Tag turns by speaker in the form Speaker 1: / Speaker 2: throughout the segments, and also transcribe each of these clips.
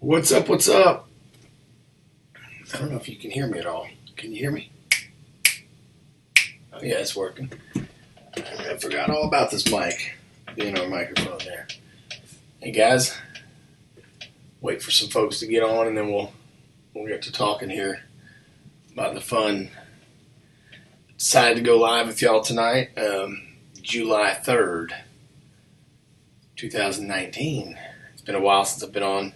Speaker 1: What's up? What's up? I don't know if you can hear me at all. Can you hear me? Oh, yeah, it's working. I forgot all about this mic, being our microphone there. Hey guys, wait for some folks to get on, and then we'll we'll get to talking here about the fun. Decided to go live with y'all tonight, um, July third, two thousand nineteen. It's been a while since I've been on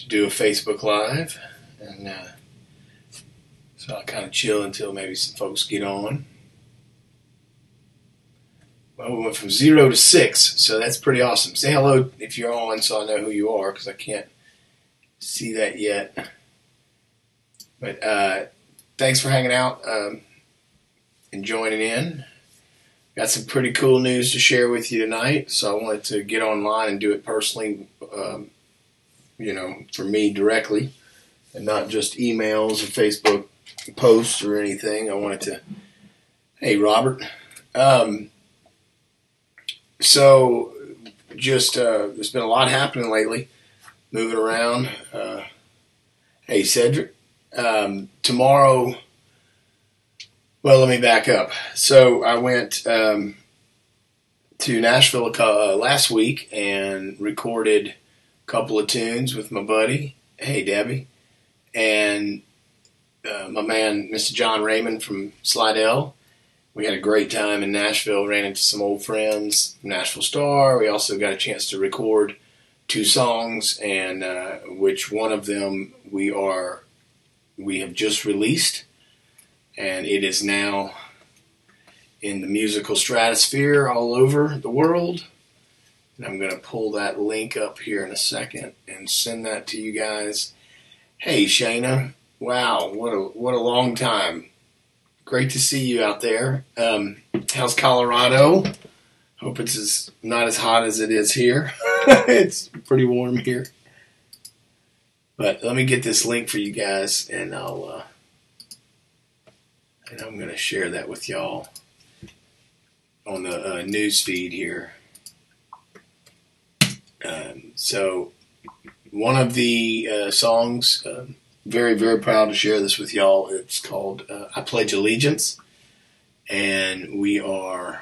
Speaker 1: to do a Facebook Live, and uh, so I'll kind of chill until maybe some folks get on. Well, we went from zero to six, so that's pretty awesome. Say hello if you're on, so I know who you are, because I can't see that yet. But uh, thanks for hanging out um, and joining in. Got some pretty cool news to share with you tonight, so I wanted to get online and do it personally. Um, you know, for me directly, and not just emails or Facebook posts or anything. I wanted to, hey Robert, um, so just uh, there's been a lot happening lately, moving around. Uh, hey Cedric, um, tomorrow. Well, let me back up. So I went um, to Nashville uh, last week and recorded couple of tunes with my buddy, hey Debbie, and uh, my man Mr. John Raymond from Slidell. We had a great time in Nashville. Ran into some old friends, Nashville Star. We also got a chance to record two songs, and uh, which one of them we are we have just released, and it is now in the musical stratosphere all over the world. And I'm going to pull that link up here in a second and send that to you guys. Hey, Shayna. Wow, what a what a long time. Great to see you out there. Um, how's Colorado? Hope it's as, not as hot as it is here. it's pretty warm here. But let me get this link for you guys, and I'll uh, and I'm going to share that with y'all on the uh, news feed here. Um, so, one of the uh, songs, uh, very, very proud to share this with y'all. It's called uh, I Pledge Allegiance. And we are,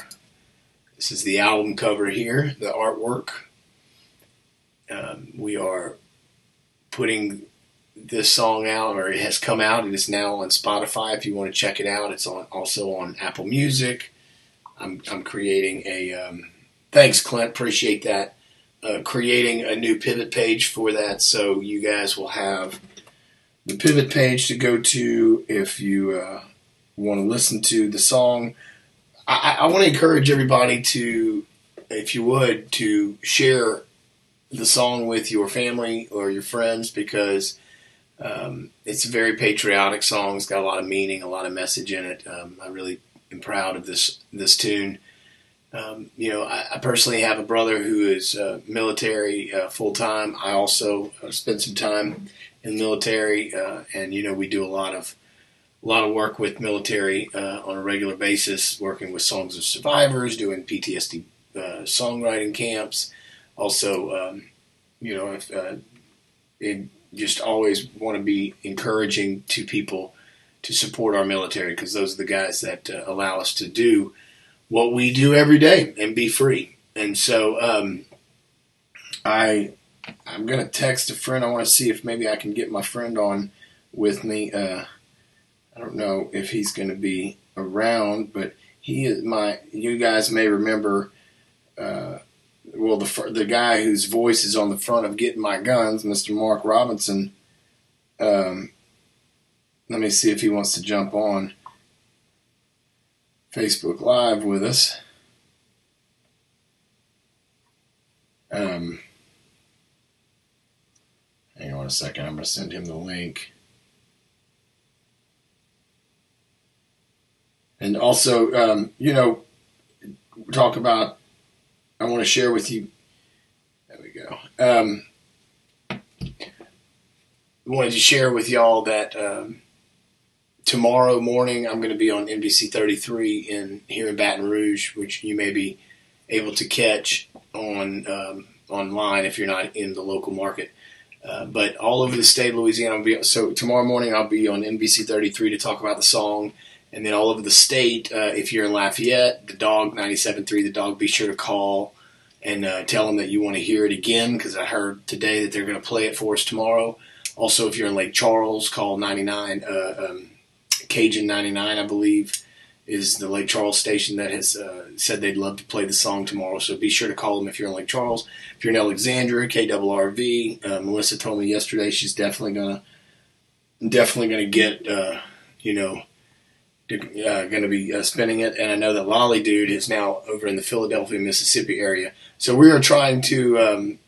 Speaker 1: this is the album cover here, the artwork. Um, we are putting this song out, or it has come out. It is now on Spotify if you want to check it out. It's on also on Apple Music. I'm, I'm creating a, um, thanks, Clint, appreciate that uh, creating a new pivot page for that. So you guys will have the pivot page to go to if you uh, want to listen to the song. I, I want to encourage everybody to, if you would, to share the song with your family or your friends because um, it's a very patriotic song. It's got a lot of meaning, a lot of message in it. Um, I really am proud of this this tune. Um, you know, I, I, personally have a brother who is uh, military uh, full time. I also uh, spent some time in the military, uh, and you know, we do a lot of a lot of work with military uh, on a regular basis, working with Songs of Survivors, doing PTSD uh, songwriting camps. Also, um, you know, if, it just always want to be encouraging to people to support our military because those are the guys that allow us to do what we do every day and be free. And so um, I I'm gonna text a friend. I want to see if maybe I can get my friend on with me. Uh, I don't know if he's going to be around, but he is my. You guys may remember. Uh, well, the the guy whose voice is on the front of Getting My Guns, Mr. Mark Robinson. Um, let me see if he wants to jump on. Facebook Live with us. Um, hang on a second. I'm going to send him the link. And also, um, you know, talk about, I want to share with you. There we go. Um, wanted to share with y'all that um, tomorrow morning I'm going to be on NBC 33 in here in Baton Rouge, which you may be able to catch on um, online if you're not in the local market. Uh, but all over the state of Louisiana. Be, so tomorrow morning I'll be on NBC 33 to talk about the song. And then all over the state, uh, if you're in Lafayette, the dog 97.3, the dog, be sure to call and uh, tell them that you want to hear it again because I heard today that they're going to play it for us tomorrow. Also, if you're in Lake Charles, call 99, uh, um, Cajun 99, I believe, is the Lake Charles station that has uh, said they'd love to play the song tomorrow. So be sure to call them if you're in Lake Charles. If you're in Alexandria, KRRV, uh, Melissa told me yesterday she's definitely gonna, definitely gonna get, uh, you know, uh, going to be uh, spinning it. And I know that Lolly Dude is now over in the Philadelphia, Mississippi area. So we are trying to um,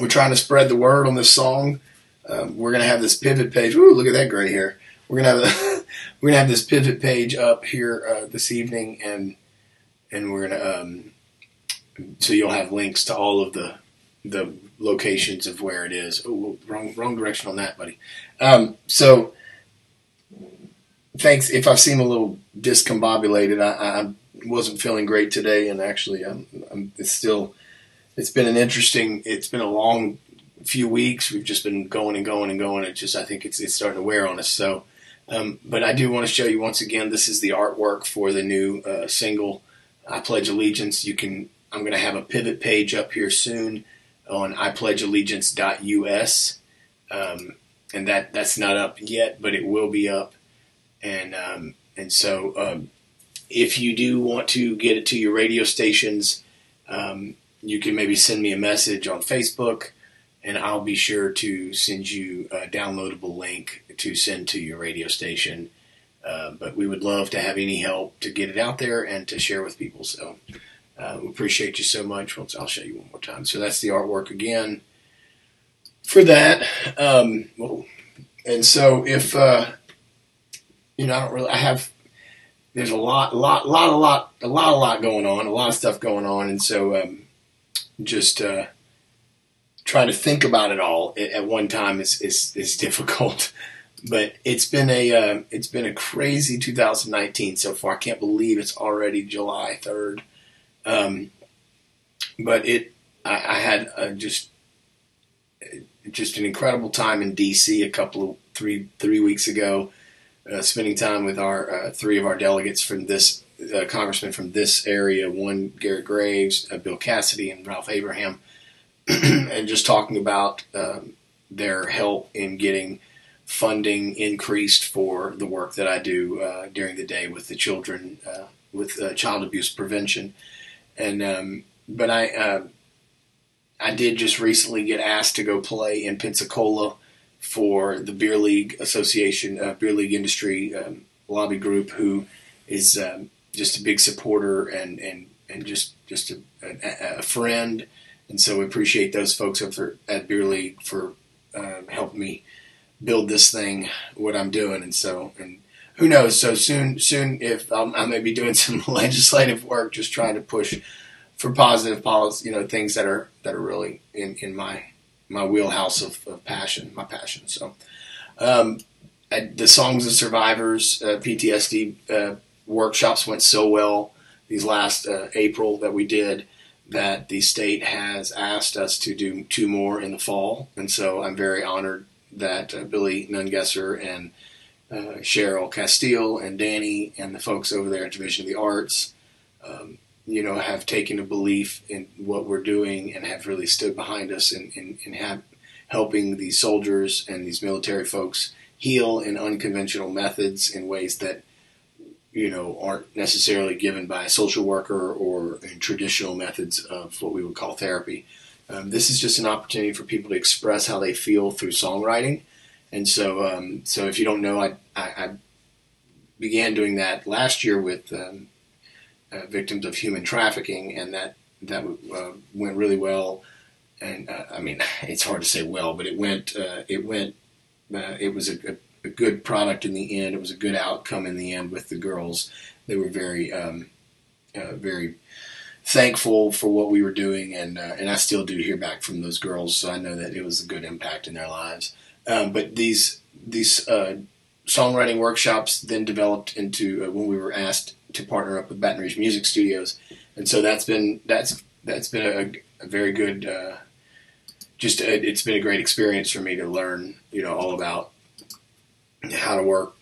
Speaker 1: we're trying to spread the word on this song. Um, we're going to have this pivot page. Ooh, look at that gray hair. We're going to have we're to have this pivot page up here uh, this evening, and and we're to um, so you'll have links to all of the the locations of where it is. Oh, wrong wrong direction on that, buddy. Um, so thanks. If I seem a little discombobulated, I, I wasn't feeling great today, and actually, I'm, I'm, it's still. It's been an interesting. It's been a long few weeks. We've just been going and going and going. It just, I think, it's it's starting to wear on us. So, um, but I do want to show you once again. This is the artwork for the new uh, single. I pledge allegiance. You can. I'm going to have a pivot page up here soon on iPledgeAllegiance.us, um, and that that's not up yet, but it will be up and um, and so um, if you do want to get it to your radio stations, um, you can maybe send me a message on Facebook, and I'll be sure to send you a downloadable link to send to your radio station. Uh, but we would love to have any help to get it out there and to share with people. So uh, we appreciate you so much. I'll show you one more time. So that's the artwork again for that. Um, and so if uh, you know, I don't really. I have. There's a lot, lot, lot, a lot, a lot, a lot going on. A lot of stuff going on, and so um, just uh, trying to think about it all at one time is is, is difficult. But it's been a uh, it's been a crazy 2019 so far. I can't believe it's already July 3rd. Um, but it, I, I had uh, just just an incredible time in DC a couple of three three weeks ago uh, spending time with our uh, three of our delegates from this uh, congressman from this area, one Garrett Graves, Bill Cassidy, and Ralph Abraham, and just talking about um, their help in getting funding increased for the work that I do uh, during the day with the children uh, with child abuse prevention, and um, but I. I did just recently get asked to go play in Pensacola for the Beer League Association, uh, Beer League Industry um, Lobby Group, who is um, just a big supporter and and and just just a, a, a, friend. And so we appreciate those folks over at Beer League for uh, helping me build this thing, what I'm doing. And so and who knows? So soon, soon, if um, I may be doing some legislative work, just trying to push for positive policy, you know, things that are that are really in in my my wheelhouse of, of passion, my passion. So, um, I, the songs of survivors uh, PTSD uh, workshops went so well these last uh, April that we did that the state has asked us to do two more in the fall, and so I'm very honored that uh, Billy Nungesser and uh, Cheryl Castile and Danny and the folks over there at Division of the Arts um, you know, have taken a belief in what we're doing and have really stood behind us in, in, in have, helping these soldiers and these military folks heal in unconventional methods in ways that, you know, aren't necessarily given by a social worker or in traditional methods of what we would call therapy. Um, this is just an opportunity for people to express how they feel through songwriting. And so, um, so if you don't know, I, I, I, began doing that last year with um, uh, victims of human trafficking, and that that uh, went really well. And uh, I mean, it's hard to say well, but it went. Uh, it went. Uh, it was a, a, good product in the end. It was a good outcome in the end with the girls. They were very, um, very thankful for what we were doing, and and I still do hear back from those girls, so I know that it was a good impact in their lives. Um, but these these songwriting workshops then developed into when we were asked to partner up with Baton Rouge Music Studios, and so that's been that's that's been a, a very good uh, just it, it's been a great experience for me to learn, you know, all about how to work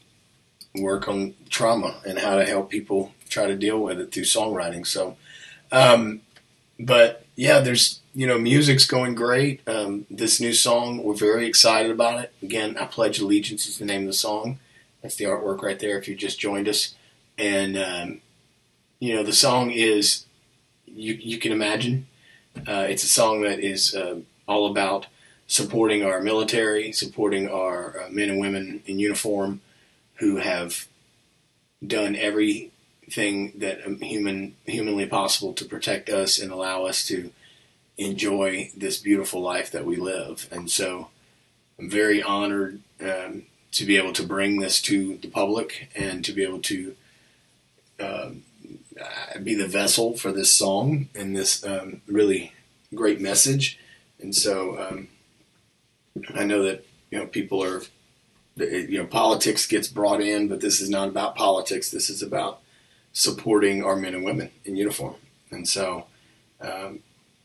Speaker 1: work on trauma and how to help people try to deal with it through songwriting. So, um, but yeah, there's you know music's going great. Um, this new song, we're very excited about it. Again, I pledge allegiance is the name of the song. That's the artwork right there. If you just joined us, and um, you know the song is you you can imagine. Uh, it's a song that is uh, all about supporting our military, supporting our uh, men and women in uniform who have done everything that human humanly possible to protect us and allow us to enjoy this beautiful life that we live. And so, I'm very honored um, to be able to bring this to the public and to be able to um, be the vessel for this song and this um, really great message. And so um, I know that you know people are you know politics gets brought in, but this is not about politics. This is about supporting our men and women in uniform. And so um,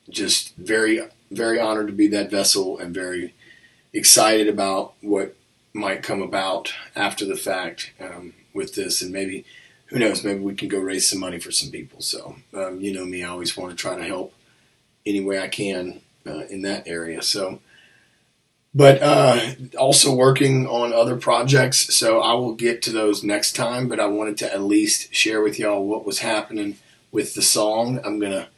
Speaker 1: just very very honored to be that vessel and very excited about what might come about after the fact um, with this and maybe who knows maybe we can go raise some money for some people so um, you know me i always want to try to help any way i can uh, in that area so but uh, also working on other projects. So i will get to those next time but i wanted to at least share with y'all what was happening with the song. I'm gonna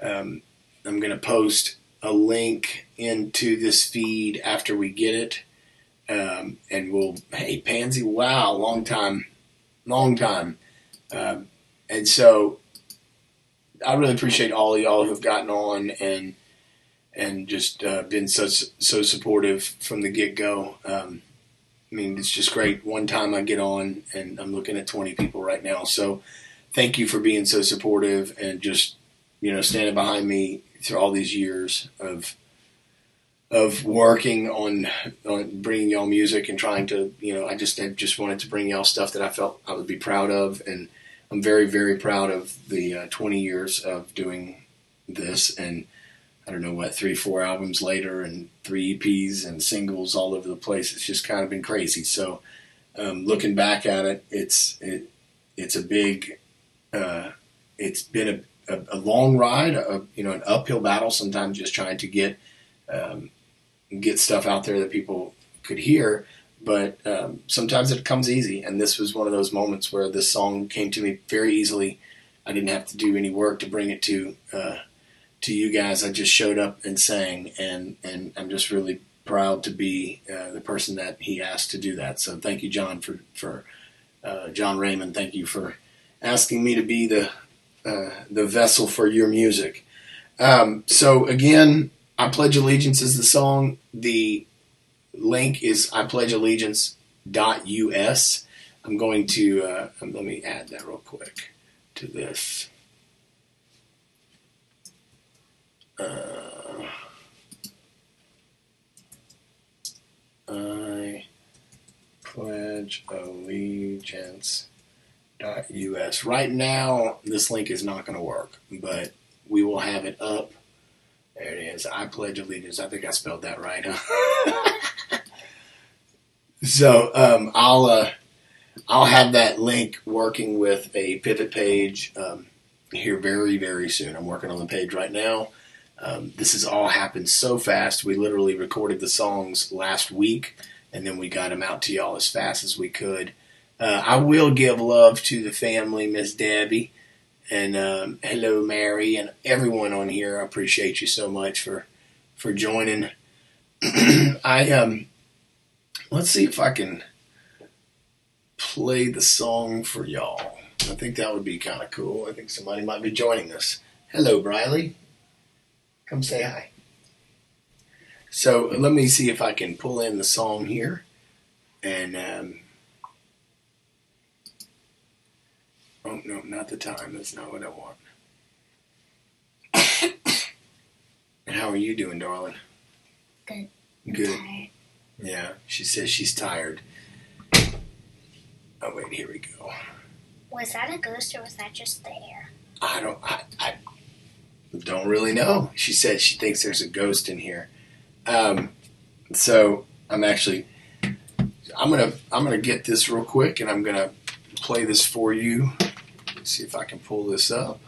Speaker 1: um, i'm gonna post a link into this feed after we get it. Um, and we'll, hey, Pansy, wow, long time, long time. Um, and so I really appreciate all y'all who've gotten on and and just uh, been so so supportive from the get go. Um, I mean, it's just great. One time I get on, and I'm looking at 20 people right now. So, thank you for being so supportive and just you know standing behind me through all these years of of working on, on bringing y'all music and trying to, you know, I just I just wanted to bring y'all stuff that I felt I would be proud of, and I'm very very proud of the uh, 20 years of doing this, and I don't know what three four albums later and three EPs and singles all over the place. It's just kind of been crazy. So um, looking back at it, it's it it's a big, uh, it's been a, a, a long ride, a, you know, an uphill battle sometimes just trying to get. Um, get stuff out there that people could hear. But um, sometimes it comes easy, and this was one of those moments where this song came to me very easily. I didn't have to do any work to bring it to uh, to you guys. I just showed up and sang, and and I'm just really proud to be uh, the person that he asked to do that. So thank you, John, for for uh, John Raymond. Thank you for asking me to be the uh, the vessel for your music. Um, so again, I Pledge Allegiance is the song. The link is I Pledge Allegiance dot us. I'm going to uh, let me add that real quick to this. Uh, I pledge allegiance dot us. Right now, this link is not going to work, but we will have it up there it is. I pledge allegiance. I think I spelled that right, huh? so um, I'll uh, I'll have that link working with a pivot page um, here very very soon. I'm working on the page right now. Um, this has all happened so fast. We literally recorded the songs last week, and then we got them out to y'all as fast as we could. Uh, I will give love to the family, Miss Debbie and um, hello, Mary, and everyone on here. I appreciate you so much for for joining. I um, let's see if I can play the song for y'all. I think that would be kind of cool. I think somebody might be joining us. Hello, Briley. Come say hi. So let me see if I can pull in the song here, and um, Oh, no, not the time. That's not what I want. How are you doing, darling?
Speaker 2: Good.
Speaker 1: Good. Yeah, she says she's tired. Oh, wait, here we go.
Speaker 2: Was that a ghost or was that just the air?
Speaker 1: I don't, I, I don't really know. She said she thinks there's a ghost in here. Um, so I'm actually, I'm gonna, I'm gonna get this real quick, and I'm gonna play this for you. Let's see if I can pull this up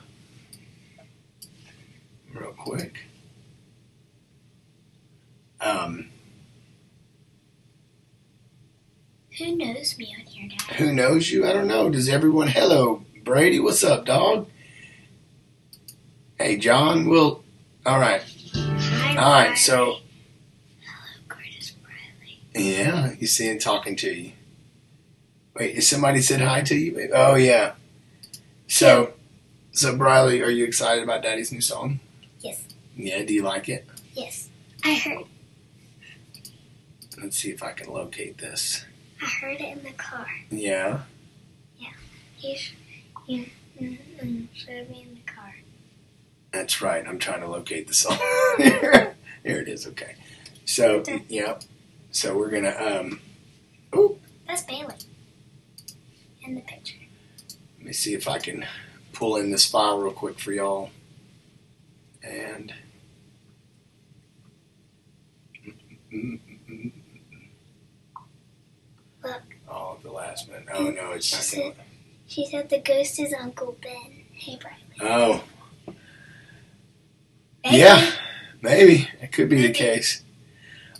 Speaker 1: real quick. Um,
Speaker 2: Who knows me on here, Dad?
Speaker 1: who knows you? I don't know. Does everyone? Hello, Brady. What's up, dog? Hey, John. Well, all right.
Speaker 2: Hi,
Speaker 1: All right,
Speaker 2: Riley.
Speaker 1: so-
Speaker 2: Hello, Curtis Riley.
Speaker 1: Yeah, you see him talking to you. Wait, is somebody said hi to you? Oh yeah. So, so Briley, are you excited about Daddy's new song?
Speaker 2: Yes.
Speaker 1: Yeah. Do you like it?
Speaker 2: Yes. I heard.
Speaker 1: Let's see if I can locate this.
Speaker 2: I heard it in the car.
Speaker 1: Yeah.
Speaker 2: You, sh- you mm, mm, showed me in the car.
Speaker 1: That's right. I'm trying to locate the song. Here it is. Okay. So, yep. So we're gonna. Um, Oh.
Speaker 2: That's Bailey. In the picture.
Speaker 1: let me see if I can pull in this file real quick for y'all. And.
Speaker 2: Look.
Speaker 1: Oh, the last minute. Oh no, it's not
Speaker 2: She
Speaker 1: gonna.
Speaker 2: She said the ghost is Uncle Ben. Hey, Riley.
Speaker 1: Oh,
Speaker 2: Maybe.
Speaker 1: yeah, maybe it could be the case.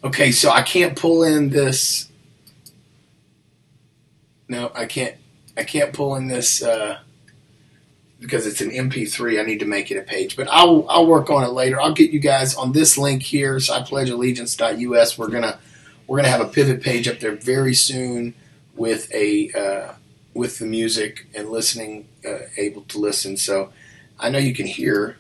Speaker 1: Okay, so I can't pull in this. No, I can't. I can't pull in this uh, because it's an MP3. I need to make it a page, but I'll I'll work on it later. I'll get you guys on this link here. So I pledgeallegiance.us. We're gonna we're gonna have a pivot page up there very soon with a uh, with the music and listening uh, able to listen. So I know you can hear.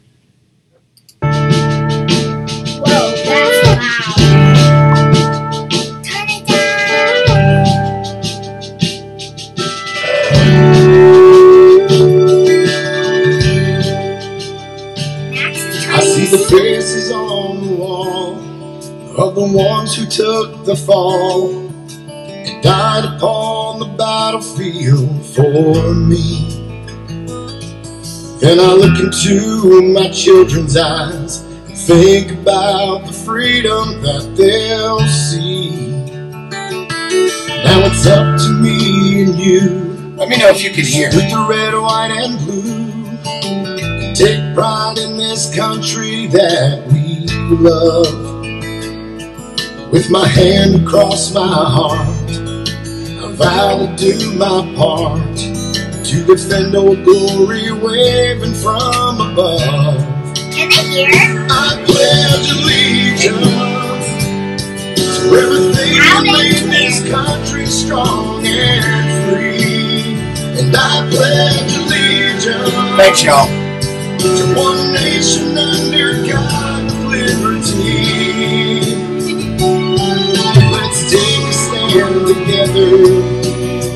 Speaker 3: The faces on the wall of the ones who took the fall and died upon the battlefield for me. Then I look into my children's eyes think about the freedom that they'll see. Now it's up to me and you
Speaker 1: Let me know if you can hear.
Speaker 3: with the red, white, and blue. Take pride in this country that we love. With my hand across my heart, I vow to do my part to defend old glory waving from above.
Speaker 2: Can they hear?
Speaker 3: I pledge allegiance to everything that made this country strong and free. And I pledge allegiance
Speaker 1: Thanks, y'all.
Speaker 3: to one nation under God with liberty. Let's take a stand together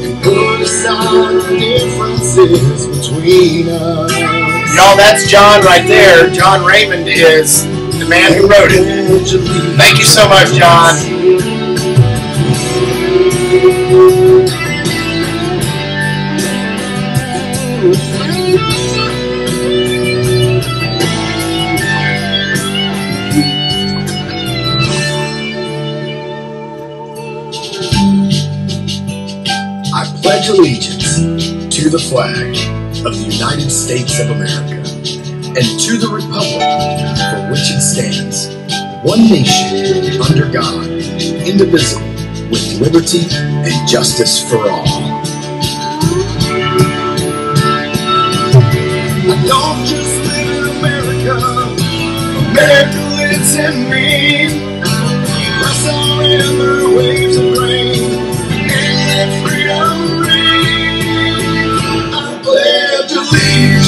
Speaker 3: and put aside the differences between us.
Speaker 1: Y'all, that's John right there. John Raymond is the man who wrote it. Thank you so much, John.
Speaker 3: I pledge allegiance to the flag of the United States of America and to the republic for which it stands, one nation under God, indivisible, with liberty and justice for all. I don't just live in America, America lives in me. Bless our ember waves of rain and let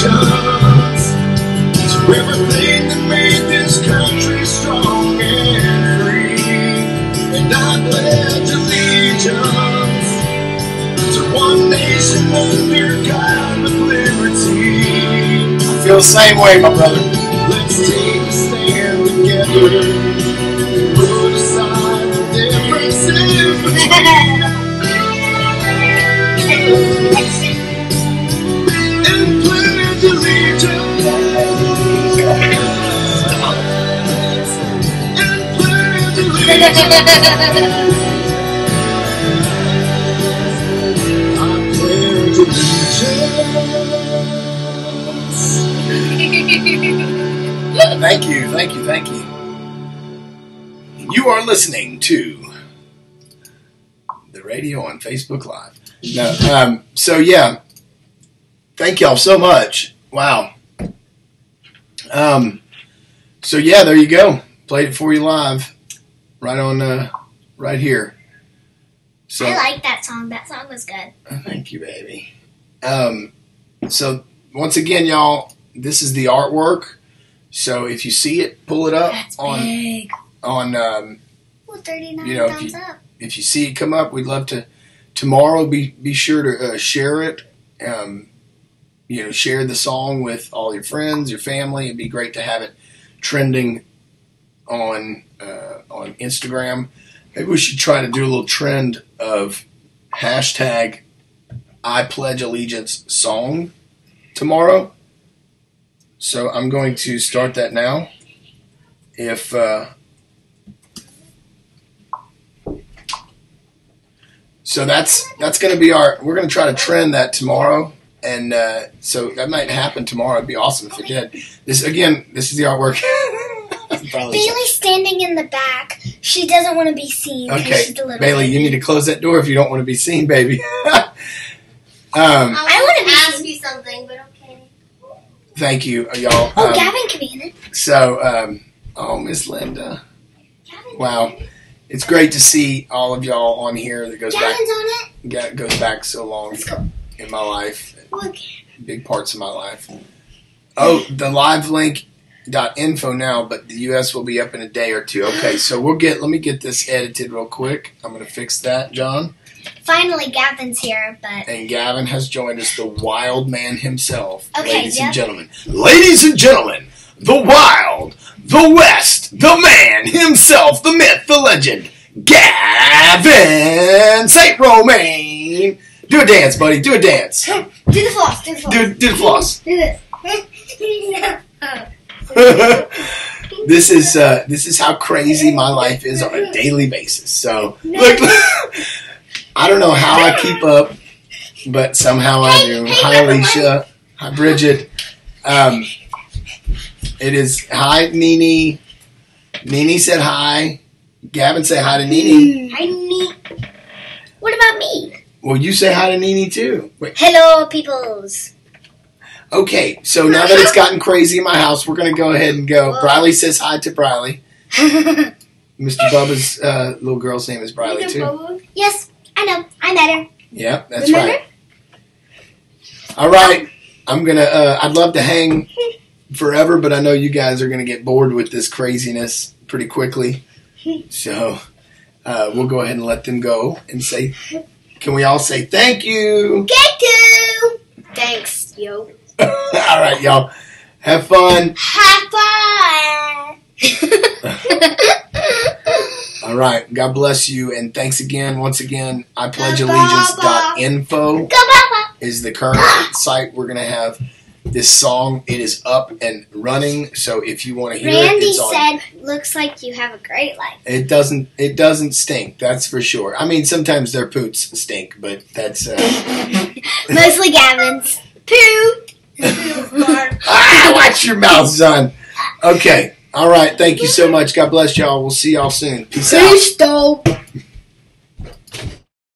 Speaker 3: allegiance to everything that made this country strong and free. And I pledge allegiance to one nation under God with liberty.
Speaker 1: I feel the same way, my brother.
Speaker 3: Let's take a stand together and put aside the differences
Speaker 1: Thank you, thank you, thank you. You are listening to the radio on Facebook Live. No, um, so yeah, thank y'all so much. Wow. Um, so yeah, there you go. Played it for you live, right on, uh, right here. So
Speaker 2: I like that song. That song was good.
Speaker 1: Thank you, baby. Um, so once again, y'all, this is the artwork. So if you see it, pull it up
Speaker 2: That's
Speaker 1: on
Speaker 2: big.
Speaker 1: on. Um,
Speaker 2: Well, 39
Speaker 1: You know, if you-
Speaker 2: up.
Speaker 1: if you see it come up, we'd love to. Tomorrow, be be sure to uh, share it. Um, you know, share the song with all your friends, your family. It'd be great to have it trending on uh, on Instagram. Maybe we should try to do a little trend of hashtag I pledge allegiance song tomorrow. So I'm going to start that now. If uh, So that's that's going to be our. We're going to try to trend that tomorrow, and uh, so that might happen tomorrow. It'd be awesome if it did. This again. This is the artwork. Probably-
Speaker 2: Bailey's standing in the back. She doesn't want to be seen.
Speaker 1: okay,
Speaker 2: she's a little
Speaker 1: Bailey, you need to close that door if you don't want to be seen, baby. um,
Speaker 2: I wanna
Speaker 4: ask
Speaker 2: seen.
Speaker 4: you something, but okay.
Speaker 1: thank you, y'all.
Speaker 2: Oh,
Speaker 1: Um,
Speaker 2: Gavin can be in it.
Speaker 1: so, um, oh, Miss Linda, wow, it's great to see all of y'all on here. That goes back
Speaker 2: Gavin's on it.
Speaker 1: ga- goes back so long
Speaker 2: Let's go.
Speaker 1: in my life.
Speaker 2: Look.
Speaker 1: big parts of my life. Oh, the live link dot info now, but the US will be up in a day or two. Okay, so we'll get let me get this edited real quick. I'm gonna fix that, John.
Speaker 2: Finally, Gavin's here, but
Speaker 1: And Gavin has joined us, the wild man himself.
Speaker 2: Okay,
Speaker 1: ladies
Speaker 2: yep.
Speaker 1: and gentlemen. Ladies and gentlemen, the wild, the west, the man himself, the myth, the legend, Gavin St. Romain. Do a dance, buddy. Do a dance.
Speaker 2: do the floss. Do the floss.
Speaker 1: Do, do the floss.
Speaker 2: Do this.
Speaker 1: this is uh, this is how crazy my life is on a daily basis. So look, I don't know how I keep up, but somehow I do. Hi, Alicia. Hi, Bridget. Um, it is hi, Nini. Nini said hi. Gavin said hi to Nini.
Speaker 2: Hi, Nini. What about me?
Speaker 1: Well, you say hi to Nini too. Wait.
Speaker 2: Hello, peoples.
Speaker 1: Okay, so now that it's gotten crazy in my house, we're gonna go ahead and go.
Speaker 2: Whoa.
Speaker 1: Briley says hi to Briley. Mr. Bubba's uh, little girl's name is Briley too.
Speaker 2: yes, I know. I met her.
Speaker 1: Yep, that's
Speaker 2: Remember?
Speaker 1: right. All right, I'm gonna. Uh, I'd love to hang forever, but I know you guys are gonna get bored with this craziness pretty quickly. So uh, we'll go ahead and let them go and say. Can we all say thank you?
Speaker 2: Get to. Thanks, yo.
Speaker 1: all right, y'all. Have fun.
Speaker 2: High five.
Speaker 1: All right. God bless you, and thanks again. Once again, I pledge allegiance.info is the current site we're gonna have this song. It is up and running. So if you want to hear it,
Speaker 2: Randy
Speaker 1: it's on.
Speaker 2: said, "Looks like you have a great life."
Speaker 1: It doesn't. It doesn't stink. That's for sure. I mean, sometimes their poots stink, but that's. Uh,
Speaker 2: Mostly Gavin's. Poo.
Speaker 1: ah, watch your mouth, son. Okay. All right. Thank you so much. God bless y'all. We'll see y'all soon. Peace out.
Speaker 2: Peace, though.